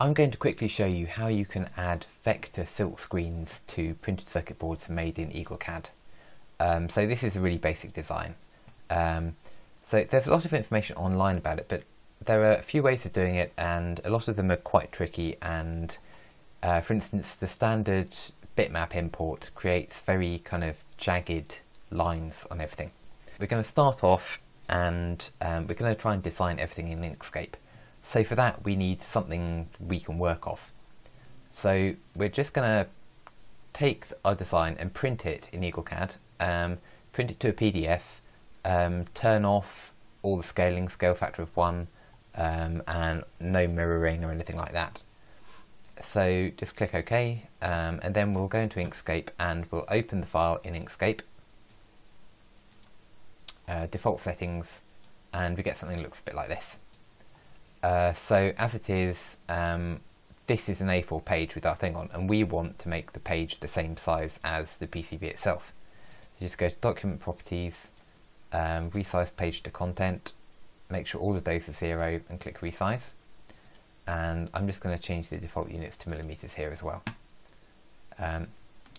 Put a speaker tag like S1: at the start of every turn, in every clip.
S1: I'm going to quickly show you how you can add vector silk screens to printed circuit boards made in EagleCAD. Um, so this is a really basic design. Um, so there's a lot of information online about it, but there are a few ways of doing it and a lot of them are quite tricky and uh, for instance the standard bitmap import creates very kind of jagged lines on everything. We're going to start off and um, we're going to try and design everything in Inkscape. So for that we need something we can work off. So we're just going to take our design and print it in EagleCAD, um, print it to a PDF, um, turn off all the scaling, scale factor of 1, um, and no mirroring or anything like that. So just click OK, um, and then we'll go into Inkscape and we'll open the file in Inkscape, uh, default settings, and we get something that looks a bit like this. Uh, so as it is, um, this is an A4 page with our thing on, and we want to make the page the same size as the PCB itself. So just go to Document Properties, um, Resize Page to Content, make sure all of those are zero, and click Resize. And I'm just going to change the default units to millimeters here as well. Um,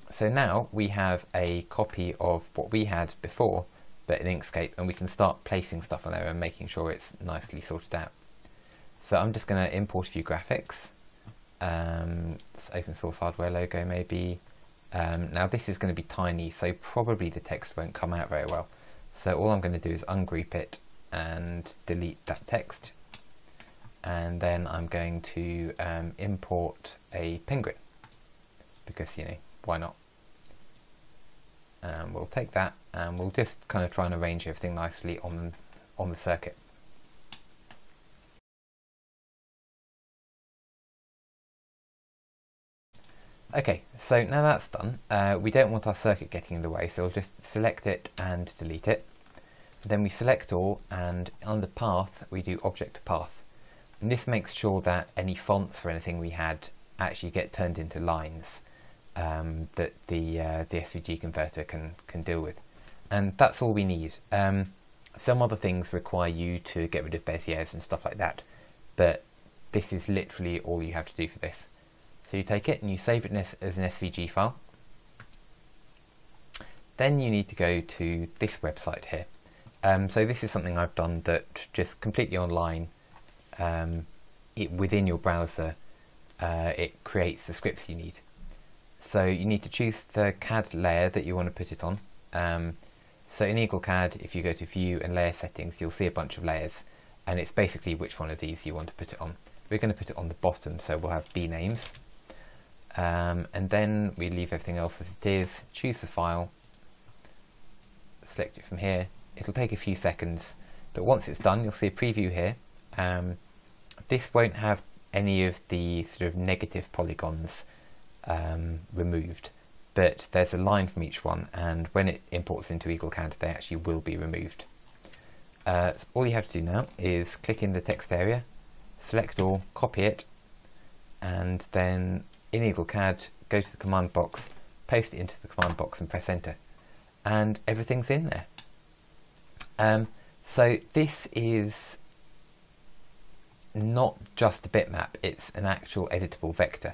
S1: so now we have a copy of what we had before, but in Inkscape, and we can start placing stuff on there and making sure it's nicely sorted out. So I'm just going to import a few graphics. Um, open source hardware logo maybe. Um, now this is going to be tiny, so probably the text won't come out very well. So all I'm going to do is ungroup it and delete that text. And then I'm going to um, import a penguin because, you know, why not? And we'll take that and we'll just kind of try and arrange everything nicely on, on the circuit. Okay, so now that's done, uh, we don't want our circuit getting in the way, so we'll just select it and delete it. Then we select all, and under path, we do object path. And this makes sure that any fonts or anything we had actually get turned into lines um, that the, uh, the SVG converter can, can deal with. And that's all we need. Um, some other things require you to get rid of Beziers and stuff like that, but this is literally all you have to do for this. So you take it and you save it as an SVG file. Then you need to go to this website here. Um, so this is something I've done that just completely online, um, it, within your browser, uh, it creates the scripts you need. So you need to choose the CAD layer that you want to put it on. Um, so in Eagle CAD, if you go to View and Layer Settings, you'll see a bunch of layers, and it's basically which one of these you want to put it on. We're going to put it on the bottom, so we'll have B names. Um, and then we leave everything else as it is, choose the file, select it from here. It'll take a few seconds, but once it's done, you'll see a preview here. Um, this won't have any of the sort of negative polygons um, removed, but there's a line from each one, and when it imports into Eagle EagleCAD, they actually will be removed. Uh, so all you have to do now is click in the text area, select all, copy it, and then in EagleCAD, go to the command box, paste it into the command box and press enter. And everything's in there. Um, so this is not just a bitmap, it's an actual editable vector.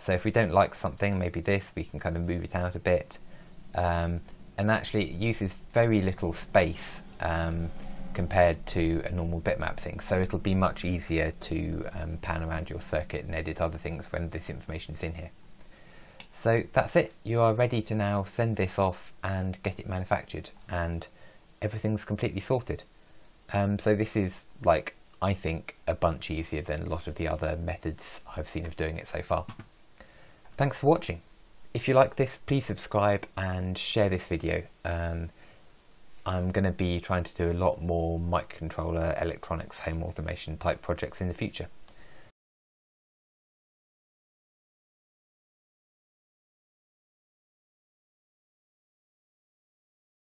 S1: So if we don't like something, maybe this, we can kind of move it out a bit. Um, and actually it uses very little space um, compared to a normal bitmap thing. So it'll be much easier to um, pan around your circuit and edit other things when this information is in here. So that's it. You are ready to now send this off and get it manufactured and everything's completely sorted. Um, so this is like, I think, a bunch easier than a lot of the other methods I've seen of doing it so far. Thanks for watching. If you like this, please subscribe and share this video. Um, I'm going to be trying to do a lot more microcontroller, electronics, home automation type projects in the future.